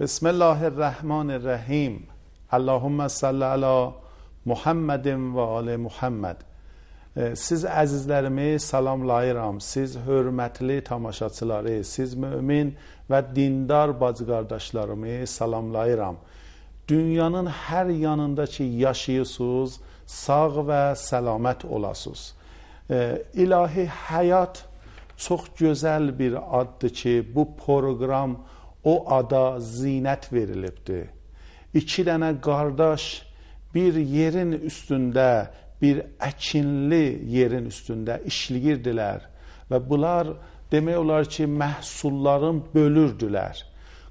بسم الله الرحمن الرحیم اللهم صل علی Muhammed və ali Muhammed. Siz əzizlərimi salamlayıram. Siz hörmətli tamaşaçıları, siz mömin və dindar bacı qardaşlarımı salamlayıram. Dünyanın hər yanında ki yaşayırsınız, sağ və səlamət olasınız. İlahi həyat çox gözəl bir addır ki, bu proqram o ada zinət verilibdir. İki dənə qardaş bir yerin üstündə, bir əkinli yerin üstündə işləyirdilər və bunlar demək olar ki, məhsulların bölürdülər.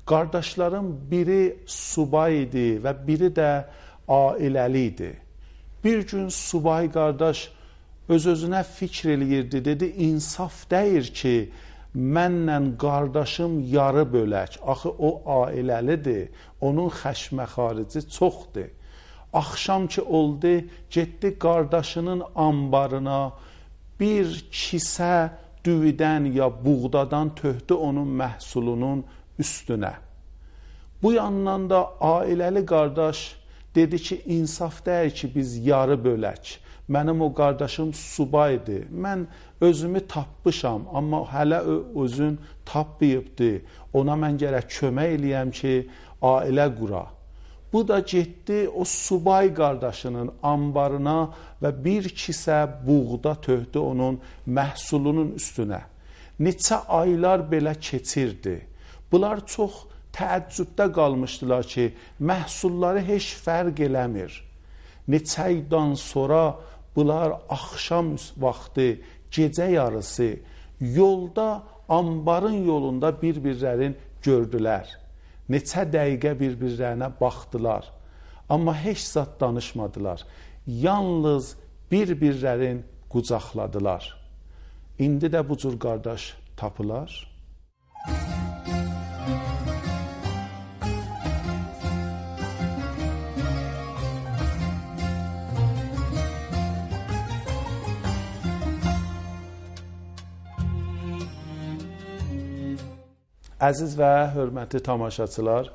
Qardaşların biri subay idi və biri də ailəli idi. Bir gün subay qardaş öz-özünə fikr eləyirdi, dedi, insaf deyir ki, mənlə qardaşım yarı bölək. Axı o ailəlidir, onun xəşmə xarici çoxdur. Axşam ki oldu, getdi qardaşının ambarına bir kisə düyüdən ya buğdadan töhdü onun məhsulunun üstünə. Bu yandan da ailəli qardaş dedi ki, insaf deyil ki, biz yarı bölək. Mənim o qardaşım subaydı. Mən özümü tapmışam, amma hələ özün tapmayıbdı. Ona mən gərək kömək eləyəm ki, ailə qura. Bu da getdi o subay qardaşının ambarına və bir kisə buğda töhdü onun məhsulunun üstünə. Neçə aylar belə keçirdi. Bunlar çox təəccübdə qalmışdılar ki, məhsulları heç fərq eləmir. Neçə aydan sonra bunlar axşam vaxtı, gecə yarısı yolda, ambarın yolunda bir-birlərin gördülər neçə dəqiqə bir-birlərinə baxdılar. Amma heç zat danışmadılar. Yalnız bir-birlərin qucaqladılar. İndi də bu cür qardaş tapılar. Əziz və hörmətli tamaşaçılar,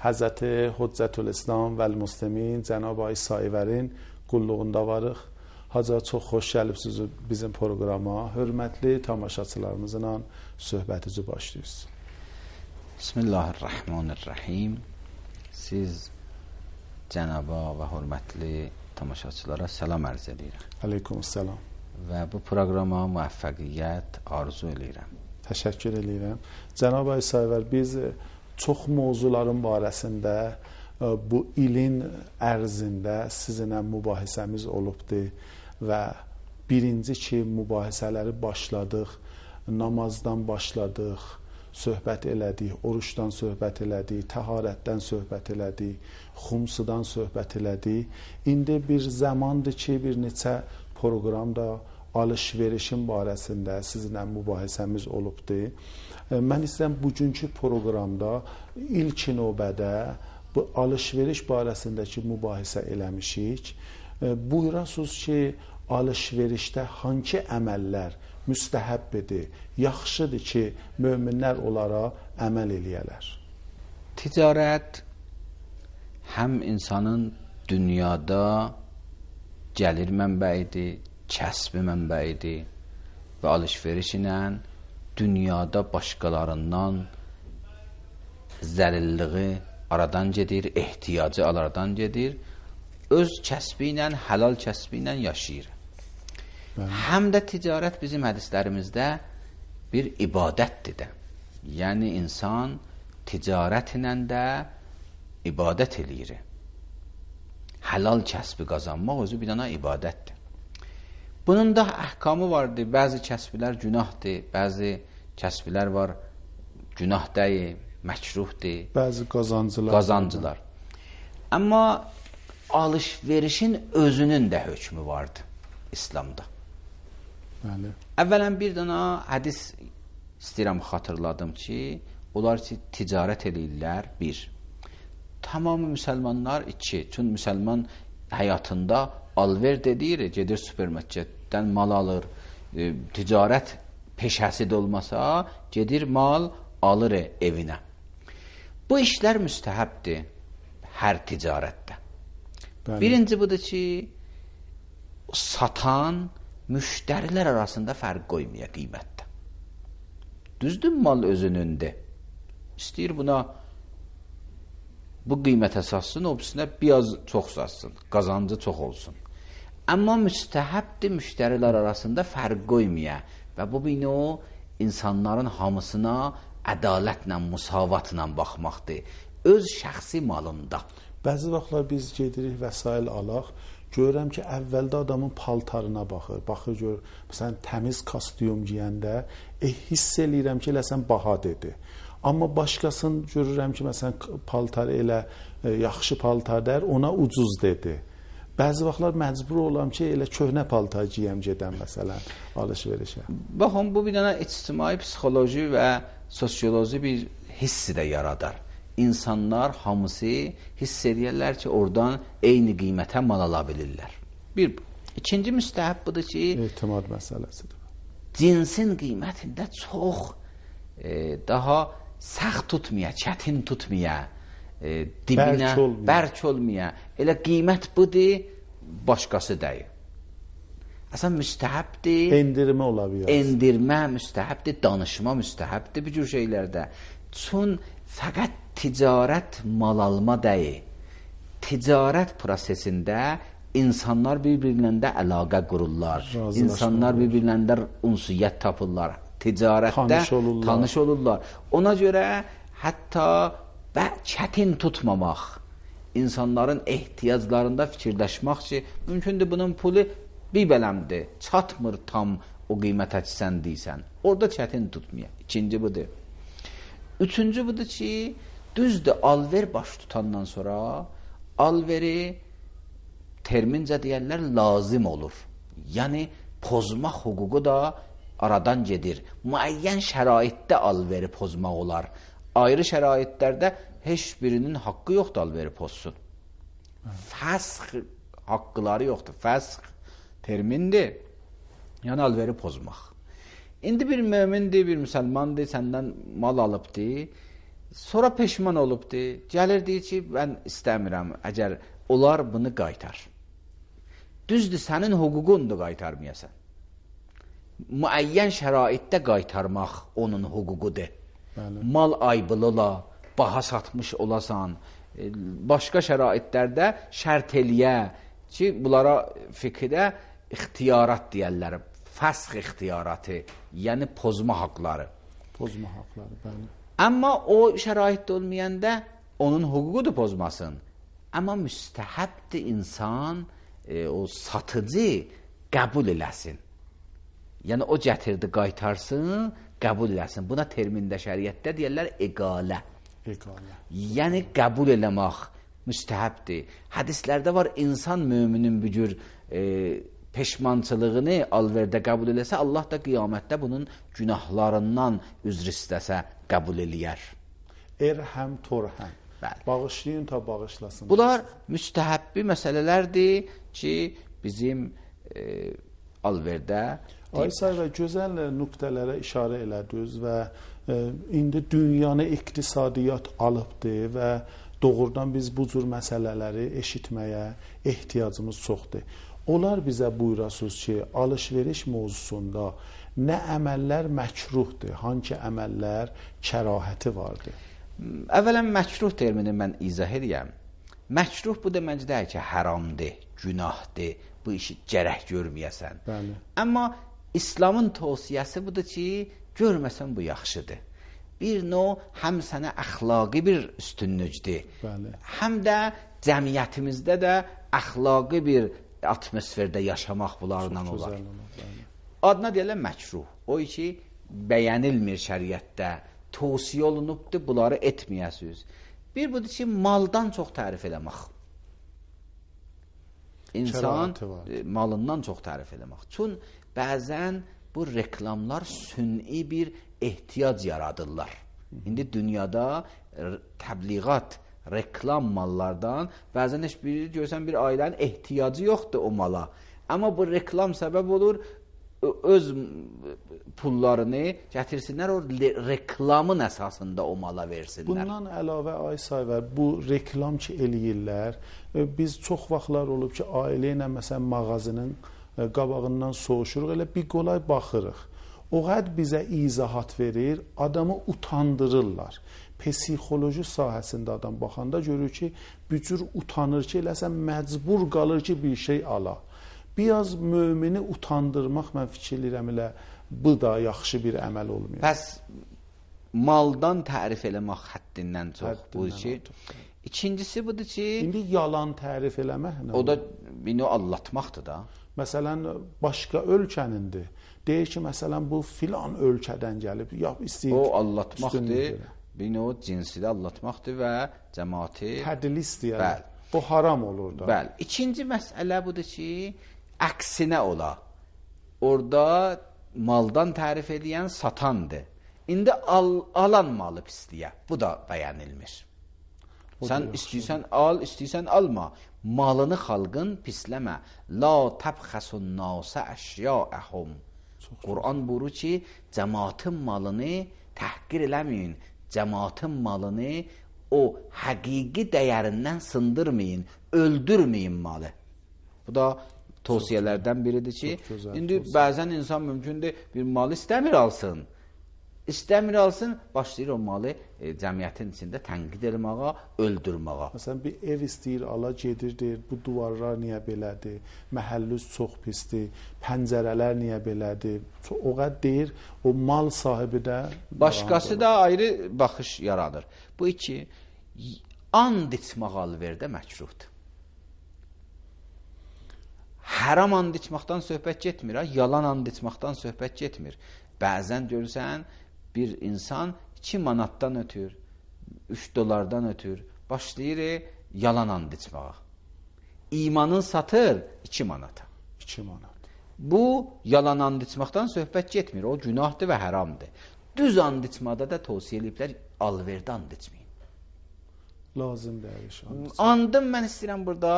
Həzrət Hüccətül-İslam və Müslimin cənab Ay Sayıvərin qulluğunda varıq. Haca çox xoş gəlibsiniz bizim proqrama. Hörmətli tamaşaçılarımızla söhbətinizi başlayırsınız. Bismillahirrahmanirrahim. Siz cənaba və hörmətli tamaşaçılara salam ərz edirəm. Aleykum salam. Və bu proqrama müvəffəqiyyət arzu edirəm. Təşəkkür edirəm. Cənab Aysayvər, biz e, çox mövzuların barəsində e, bu ilin ərzində sizinlə mübahisəmiz olubdu və birinci ki, mübahisələri başladıq, namazdan başladıq, söhbət elədik, oruçdan söhbət elədik, təharətdən söhbət elədik, xumsudan söhbət elədik. İndi bir zamandır ki, bir neçə proqramda alış-verişin barəsində sizinlə mübahisəmiz olubdur. E, mən istəyirəm bugünkü proqramda ilk növbədə bu alış-veriş barəsindəki mübahisə eləmişik. E, buyurasınız ki, alış-verişdə hansı əməllər müstəhəbbidir, yaxşıdır ki, möminlər onlara əməl eləyələr. Ticarət həm insanın dünyada gəlir mənbəyidir, kəsbi mənbəyidir və alış-veriş ilə dünyada başqalarından zəlilliyi aradan gedir, ehtiyacı aradan gedir, öz kəsbi ilə, halal kəsbi ilə yaşayır. Bəli. Həm də ticarət bizim hədislərimizdə bir ibadətdir də. Yəni insan ticarət ilə də ibadət eləyir. Halal kəsbi qazanmaq özü bir dənə ibadətdir. Bunun da əhkamı vardır. Bəzi kəsblər günahdır, bəzi kəsblər var günah deyil, məkruhdur. Bəzi qazancılar. Qazancılar. Amma alış-verişin özünün də hökmü vardır İslamda. Bəli. Əvvələn bir dənə hədis istəyirəm xatırladım ki, onlar ki, ticarət eləyirlər, bir. Tamamı müsəlmanlar iki. Çünki müsəlman həyatında alver edir, gedir supermarketdən mal alır, e, ticarət peşəsi də olmasa, gedir mal alır evinə. Bu işlər müstəhəbdir hər ticarətdə. Bəli. Birinci budur ki, satan müştərilər arasında fərq qoymaya qiymətdə. Düzdür mal özünündür. İstəyir buna bu qiymətə satsın, o birisinə biraz çox satsın, qazancı çox olsun. Amma müstəhəbdir müştərilər arasında fərq qoymaya və bu bino insanların hamısına ədalətlə, müsavatla baxmaqdır. Öz şəxsi malında. Bəzi vaxtlar biz gedirik vəsail alaq, görürəm ki, əvvəldə adamın paltarına baxır. Baxır gör, məsələn, təmiz kostyum geyəndə e, hiss eləyirəm ki, eləsən baha dedi. Amma başqasını görürəm ki, məsələn, paltar elə e, yaxşı paltardır, ona ucuz dedi. Bəzi vaxtlar məcbur olam ki, elə köhnə paltar geyəm gedəm məsələn alış-verişə. Baxın, bu bir dənə ictimai psixoloji və sosioloji bir hissi də yaradar insanlar hamısı hiss edirlər ki, oradan eyni qiymətə mal ala bilirlər. Bir ikinci müstəhəb budur ki, etimad məsələsidir. Cinsin qiymətində çox e, daha səxt tutmaya, çətin tutmaya, e, dibinə bərk olmaya. bərk olmaya. Elə qiymət budur, başqası deyil. Əsən müstəhəbdir. Endirmə ola bilər. Endirmə müstəhəbdir, danışma müstəhəbdir bu cür şeylərdə. Çün fəqət ticarət mal alma deyil. Ticarət prosesində insanlar bir-birlərində əlaqə qururlar. İnsanlar bir-birlərində unsiyyət tapırlar. Ticarətdə tanış olurlar. tanış olurlar. Ona görə hətta və çətin tutmamaq, insanların ehtiyaclarında fikirləşmək ki, mümkündür bunun pulu bir bələmdir, çatmır tam o qiymətə sən deysən. Orada çətin tutmaya. İkinci budur. Üçüncü budur ki, Düzdür, alver baş tutandan sonra alveri termincə deyərlər lazım olur. Yəni pozmaq hüququ da aradan gedir. Müəyyən şəraitdə alveri pozmaq olar. Ayrı şəraitlərdə heç birinin haqqı yoxdur alveri pozsun. Fəsx haqqıları yoxdur. Fəsx termindir. Yəni alveri pozmaq. İndi bir mömindir, bir müsəlmandır, səndən mal alıbdır Sonra peşman olubdu. Gəlir deyir ki, mən istəmirəm. Əgər onlar bunu qaytar. Düzdür, sənin hüququndur qaytarmayasan. Müəyyən şəraitdə qaytarmaq onun hüququdur. Bəli. Mal aybılıla, baha satmış olasan, e, başqa şəraitlərdə şərt eləyə ki, bunlara fiqhdə ixtiyarat deyərlər. Fəsx ixtiyaratı, yəni pozma haqları. Pozma haqları, bəli. Amma o şəraitdə olmayanda onun hüququdur pozmasın. Amma müstəhəbdir insan e, o satıcı qəbul eləsin. Yəni o gətirdi, qaytarsın, qəbul eləsin. Buna termində şəriətdə deyirlər eqalə. Eqalə. Yəni qəbul eləmək müstəhəbdir. Hədislərdə var insan möminin bu cür e, peşmançılığını alverdə qəbul eləsə, Allah da qiyamətdə bunun günahlarından üzr istəsə qəbul eləyər. Erhəm torhəm. Bəli. Bağışlayın ta bağışlasın. Bunlar müstəhəbbi məsələlərdir ki, bizim e, alverdə Aysa və gözəl nöqtələrə işarə elədiniz və indi dünyanı iqtisadiyyat alıbdı və doğrudan biz bu cür məsələləri eşitməyə ehtiyacımız çoxdur. Onlar bizə buyurasınız ki, alış-veriş mövzusunda nə əməllər məkruhdur, hansı əməllər kərahəti vardır? Əvvələn məkruh termini mən izah edeyəm. Məkruh bu demək deyil ki, haramdır, günahdır, bu işi gərək görməyəsən. Bəli. Amma İslamın tövsiyəsi budur ki, görməsən bu yaxşıdır. Bir növ həm sənə əxlaqi bir üstünlükdür. Bəli. Həm də cəmiyyətimizdə də əxlaqi bir atmosferdə yaşamaq bunlarla olar. Adına deyirlər məkruh. O ki, bəyənilmir şəriətdə, tövsiyə olunubdur, bunları etməyəsiniz. Bir budur ki, maldan çox tərif eləmək. İnsan e, malından çox tərif eləmək. Çün bəzən bu reklamlar sünni bir ehtiyac yaradırlar. İndi dünyada təbliğat reklam mallardan bəzən heç biri görsən bir ailənin ehtiyacı yoxdur o mala. Amma bu reklam səbəb olur öz pullarını gətirsinlər o reklamın əsasında o mala versinlər. Bundan əlavə ay sayvar bu reklam ki eləyirlər. E, biz çox vaxtlar olub ki, ailə ilə məsələn mağazının qabağından soğuşuruq, elə bir qolay baxırıq. O qəd bizə izahat verir, adamı utandırırlar. Psixoloji sahəsində adam baxanda görür ki, bücür utanır ki, eləsən məcbur qalır ki, bir şey ala. Biraz mömini utandırmaq mən fikirləyirəm elə bu da yaxşı bir əməl olmuyor. Bəs maldan tərif eləmək həddindən çox həddindən bu ki. Artıq. İkincisi budur ki, indi yalan tərif eləmək nə? O da bini allatmaqdır da. Məsələn, başqa ölkənindir. Deyir ki, məsələn bu filan ölkədən gəlib, ya istəyir. O allatmaqdır. Bini o cinsidə allatmaqdır və cəmaati tədlis deyir. Bəli. O haram olur da. Bəli. İkinci məsələ budur ki, əksinə ola. Orda maldan tərif edən satandır. İndi al, alan malı pisliyə. Bu da bəyənilmir. Sən istəyirsən al, istəyirsən alma. Malını xalqın pisləmə. La təbxəsun nasə əşyaəhum. Quran buyurur ki, cəmaatın malını təhqir eləməyin. Cəmaatın malını o həqiqi dəyərindən sındırmayın, öldürməyin malı. Bu da tövsiyələrdən biridir ki, gözəl, indi tövsiyə. bəzən insan mümkündür bir malı istəmir alsın. İstəmir alsın, başlayır o malı e, cəmiyyətin içində tənqid etməyə, öldürməyə. Məsələn, bir ev istəyir, ala gedir, deyir, bu divarlar niyə belədir? Məhəllüz çox pisdir, pəncərələr niyə belədir? O qədər deyir, o mal sahibi də başqası da ayrı baxış yaradır. Bu iki and içmək alverdə məkruhdur. Haram and içməkdən söhbət getmir, ha? yalan and içməkdən söhbət getmir. Bəzən görürsən, bir insan 2 manatdan ötür, 3 dolardan ötür, başlayır yalan and içməyə. İmanın satır 2 manata. 2 manat. Bu yalan and içməkdən söhbət getmir. O günahdır və haramdır. Düz and içmədə də tövsiyə ediblər alverdə and içməyin. Lazım deyil. Andım mən istəyirəm burada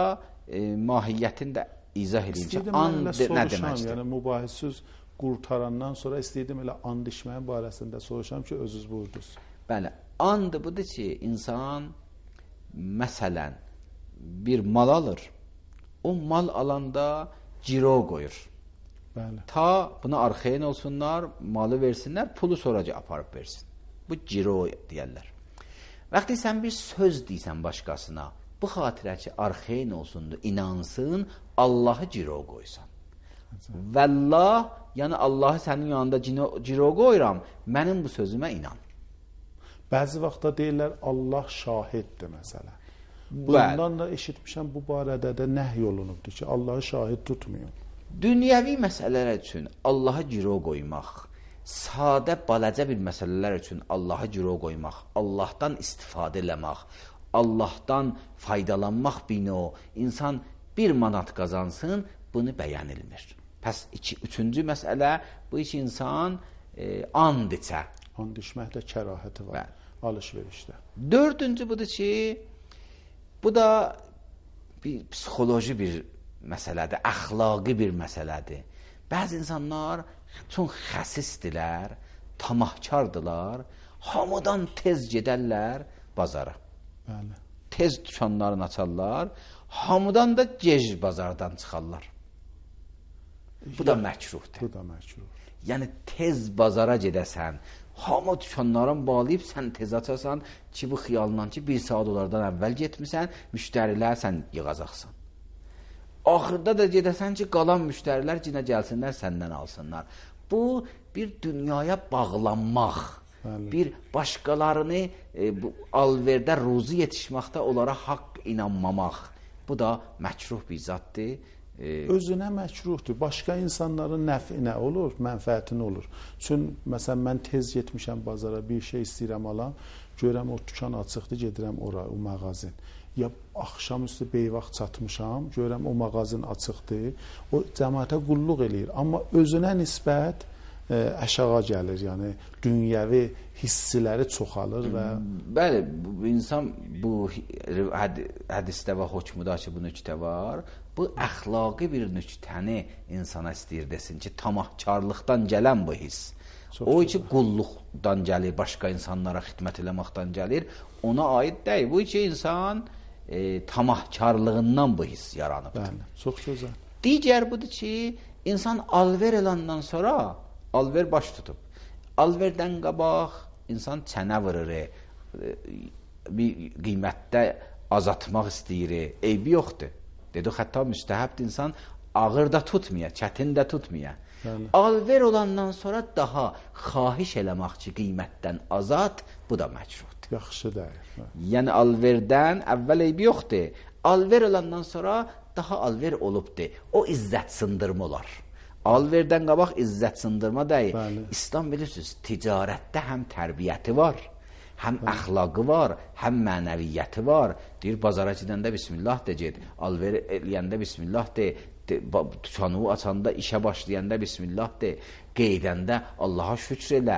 e, mahiyyətini də izah edeyim ki, and nə deməkdir? Yəni mübahissiz qurtarandan sonra istəyirdim elə and içməyin barəsində soruşam ki, özünüz buyurdunuz. Bəli, and budur ki, insan məsələn bir mal alır. O mal alanda ciro qoyur. Bəli. Ta buna arxayın olsunlar, malı versinlər, pulu sonraca aparıb versin. Bu ciro deyərlər. Vaxtı sən bir söz deyirsən başqasına, bu xatirə ki, arxeyn olsundur, inansın, Allahı ciro qoysan. Vəllah, yəni Allahı sənin yanında ciro qoyuram, mənim bu sözümə inan. Bəzi vaxtda deyirlər, Allah şahiddir məsələ. Bundan da eşitmişəm bu barədə də nəhy olunubdur ki, Allahı şahid tutmayın. Dünyəvi məsələlər üçün Allaha ciro qoymaq, sadə balaca bir məsələlər üçün Allaha ciro qoymaq, Allahdan istifadə eləmək, Allahdan faydalanmaq bino, insan bir manat qazansın, bunu bəyənilmir. Pəs iki, üçüncü məsələ, bu iki insan e, and içə. And içməkdə kərahəti var, Bəli. alış-verişdə. Dördüncü budur ki, bu da bir psixoloji bir məsələdir, əxlaqi bir məsələdir. Bəzi insanlar çox xəsisdilər, tamahkardılar, hamıdan tez gedərlər bazara. Bəli. Tez dükanlarını açarlar, hamıdan da gec bazardan çıxarlar. Bu da məkruhdur. Bu da məkruh. Yəni tez bazara gedəsən, hamı dükanların bağlayıb sən tez açasan ki, bu xiyalından ki, bir saat onlardan əvvəl getmisən, müştərilər sən yığacaqsan. Axırda da gedəsən ki, qalan müştərilər cinə gəlsinlər, səndən alsınlar. Bu bir dünyaya bağlanmaq Bəli. bir başqalarını e, bu alverdə ruzi yetişməkdə onlara haqq inanmamaq. Bu da məkruh bir zaddır. E, Özünə məkruhdur. Başqa insanların nəfinə olur, mənfəətinə olur. Çün məsələn mən tez getmişəm bazara, bir şey istəyirəm alam, görürəm o dükan açıqdır, gedirəm ora, o mağazin. Ya axşamüstü beyvaxt çatmışam, görürəm o mağazin açıqdır. O cəmaətə qulluq eləyir, amma özünə nisbət ə, aşağı gəlir. Yəni dünyəvi hissiləri çoxalır və Bəli, bu insan bu həd hədisdə və hökmüdə ki, bu nöqtə var. Bu əxlaqi bir nöqtəni insana istəyir desin ki, tamahkarlıqdan gələn bu hiss. Çox o ki qulluqdan gəlir, başqa insanlara xidmət eləməkdən gəlir, ona aid deyil. Bu ki insan e, tamahkarlığından bu hiss yaranıb. bəli, çox gözəl. Digər budur ki, insan alver elandan sonra alver baş tutub. Alverdən qabaq insan çənə vurur, e, bir qiymətdə azaltmaq istəyir, eybi yoxdur. Dedi, hətta müstəhəbdir insan ağır da tutmaya, çətin də tutmaya. Bəli. Alver olandan sonra daha xahiş eləmək ki, qiymətdən azad, bu da məcruhdur. Yaxşı. Bəli. Yəni alverdən əvvəl eybi yoxdur. Alver olandan sonra daha alver olubdur. O izzət sındırma olar. Alverdən qabaq izzət sındırma deyil. Bəli. İslam bilirsiniz, ticarətdə həm tərbiyyəti var, həm əxlaqı var, həm mənəviyyəti var. Deyir bazara gedəndə bismillah de get, alver eləyəndə bismillah de, de dükanı açanda işə başlayanda bismillah de, qeydəndə Allaha şükr elə.